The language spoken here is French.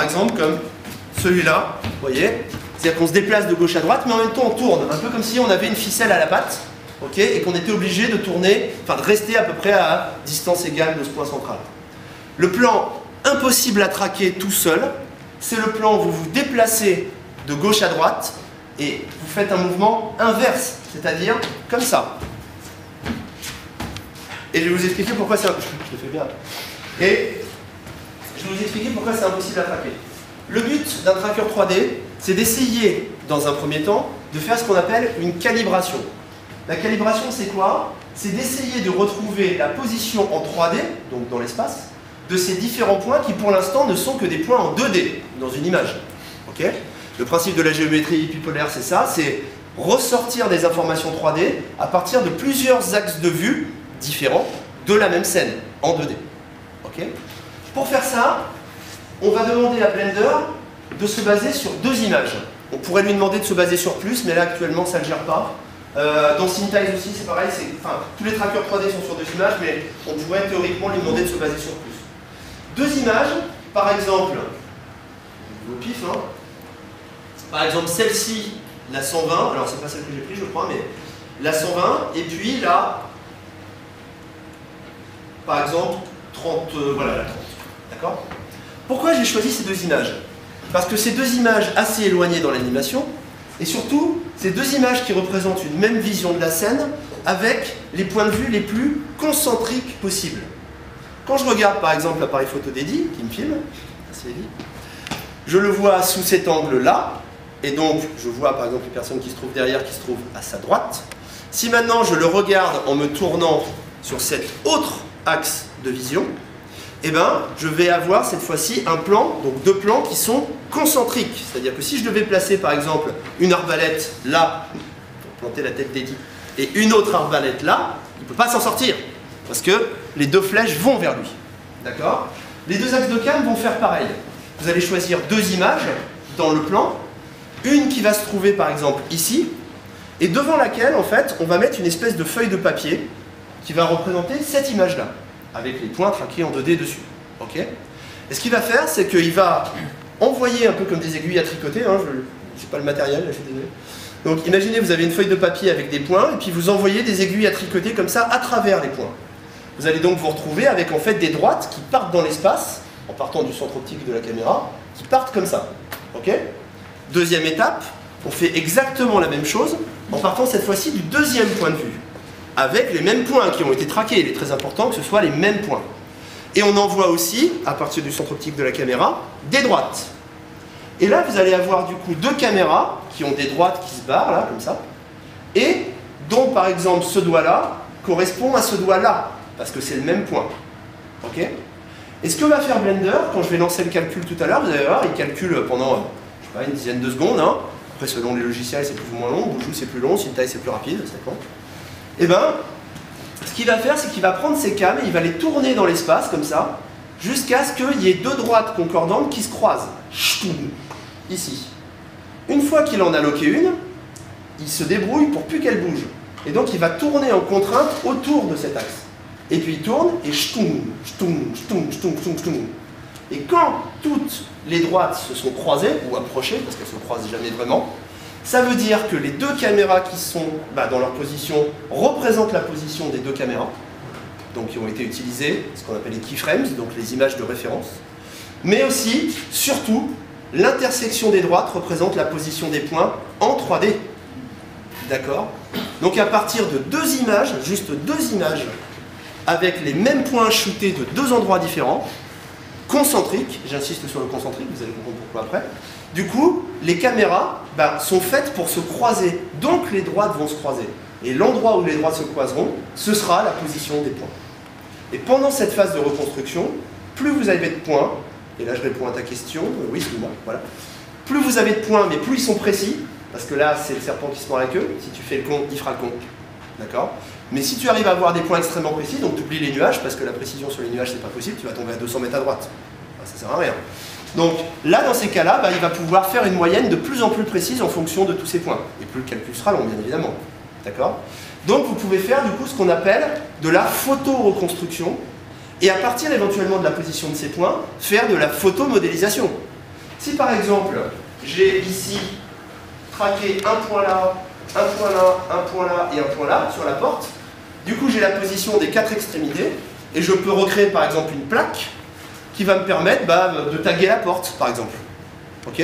par exemple, comme celui-là, vous voyez C'est-à-dire qu'on se déplace de gauche à droite, mais en même temps on tourne, un peu comme si on avait une ficelle à la patte, ok Et qu'on était obligé de tourner, enfin de rester à peu près à distance égale de ce point central. Le plan impossible à traquer tout seul, c'est le plan où vous vous déplacez de gauche à droite et vous faites un mouvement inverse, c'est-à-dire comme ça. Et je vais vous expliquer pourquoi c'est... Je le fais bien. Et vous expliquer pourquoi c'est impossible à traquer. Le but d'un tracker 3D, c'est d'essayer, dans un premier temps, de faire ce qu'on appelle une calibration. La calibration, c'est quoi? C'est d'essayer de retrouver la position en 3D, donc dans l'espace, de ces différents points qui, pour l'instant, ne sont que des points en 2D, dans une image. Le principe de la géométrie bipolaire, c'est ça, c'est ressortir des informations 3D à partir de plusieurs axes de vue différents de la même scène, en 2D. Ok? Pour faire ça, on va demander à Blender de se baser sur deux images. On pourrait lui demander de se baser sur plus, mais là actuellement ça ne gère pas. Euh, dans Synthesize aussi c'est pareil, enfin, tous les trackers 3D sont sur deux images, mais on pourrait théoriquement lui demander de se baser sur plus. Deux images, par exemple, au pif, hein, par exemple celle-ci, la 120, alors c'est pas celle que j'ai prise je crois, mais la 120, et puis là, par exemple, 30, euh, voilà la 30. D'accord? Pourquoi j'ai choisi ces deux images? Parce que ces deux images assez éloignées dans l'animation, et surtout, ces deux images qui représentent une même vision de la scène, avec les points de vue les plus concentriques possibles. Quand je regarde par exemple l'appareil photo d'Eddie, qui me filme, je le vois sous cet angle-là, et donc je vois par exemple les personnes qui se trouvent derrière, qui se trouvent à sa droite. Si maintenant je le regarde en me tournant sur cet autre axe de vision, eh ben, je vais avoir cette fois-ci un plan, donc deux plans qui sont concentriques. C'est-à-dire que si je devais placer par exemple une arbalète là, pour planter la tête d'Eddie, et une autre arbalète là, il ne peut pas s'en sortir, parce que les deux flèches vont vers lui. D'accord? Les deux axes de cam vont faire pareil. Vous allez choisir deux images dans le plan, une qui va se trouver par exemple ici, et devant laquelle en fait on va mettre une espèce de feuille de papier qui va représenter cette image-là, avec les points traqués en 2D dessus. Ok Et ce qu'il va faire, c'est qu'il va envoyer un peu comme des aiguilles à tricoter, hein, je n'ai pas le matériel, je suis désolé. Donc imaginez, vous avez une feuille de papier avec des points, et puis vous envoyez des aiguilles à tricoter comme ça à travers les points. Vous allez donc vous retrouver avec en fait des droites qui partent dans l'espace, en partant du centre optique de la caméra, qui partent comme ça. Ok Deuxième étape, on fait exactement la même chose, en partant cette fois-ci du deuxième point de vue avec les mêmes points qui ont été traqués. Il est très important que ce soit les mêmes points. Et on envoie aussi, à partir du centre optique de la caméra, des droites. Et là, vous allez avoir du coup deux caméras qui ont des droites qui se barrent, là, comme ça, et dont, par exemple, ce doigt-là correspond à ce doigt-là, parce que c'est le même point. Ok? Et ce que va faire Blender, quand je vais lancer le calcul tout à l'heure, vous allez voir, il calcule pendant, je sais pas, une dizaine de secondes. Hein. Après, selon les logiciels, c'est plus ou moins long. Boujou, c'est plus long. Synthesize, c'est plus rapide. Ça compte eh bien, ce qu'il va faire, c'est qu'il va prendre ses cams et il va les tourner dans l'espace, comme ça, jusqu'à ce qu'il y ait deux droites concordantes qui se croisent. Ici. Une fois qu'il en a loqué une, il se débrouille pour plus qu'elle bouge. Et donc il va tourner en contrainte autour de cet axe. Et puis il tourne et Et quand toutes les droites se sont croisées, ou approchées, parce qu'elles se croisent jamais vraiment, ça veut dire que les deux caméras qui sont bah, dans leur position représentent la position des deux caméras, donc qui ont été utilisées, ce qu'on appelle les keyframes, donc les images de référence. Mais aussi, surtout, l'intersection des droites représente la position des points en 3D. D'accord? Donc à partir de deux images, juste deux images, avec les mêmes points shootés de deux endroits différents, concentriques, j'insiste sur le concentrique, vous allez comprendre pourquoi après, du coup, les caméras bah, sont faites pour se croiser, donc les droites vont se croiser. Et l'endroit où les droites se croiseront, ce sera la position des points. Et pendant cette phase de reconstruction, plus vous avez de points, et là je réponds à ta question, euh, oui, excuse-moi, voilà. Plus vous avez de points, mais plus ils sont précis, parce que là c'est le serpent qui se mord la queue, si tu fais le con, il fera le con. D'accord? Mais si tu arrives à avoir des points extrêmement précis, donc tu oublies les nuages, parce que la précision sur les nuages c'est pas possible, tu vas tomber à 200 mètres à droite. Ça sert à rien. Donc là, dans ces cas-là, bah, il va pouvoir faire une moyenne de plus en plus précise en fonction de tous ces points. Et plus le calcul sera long, bien évidemment. D'accord? Donc vous pouvez faire du coup ce qu'on appelle de la photo-reconstruction, et à partir éventuellement de la position de ces points, faire de la photomodélisation. Si par exemple, j'ai ici traqué un point là, un point là, un point là et un point là sur la porte, du coup j'ai la position des quatre extrémités, et je peux recréer par exemple une plaque qui va me permettre bah, de taguer la porte, par exemple. Ok?